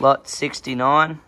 lot 69.